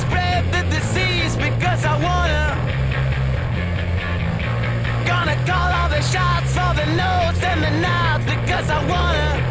spread the disease because I wanna. Gonna call all the shots for the notes and the nods because I wanna.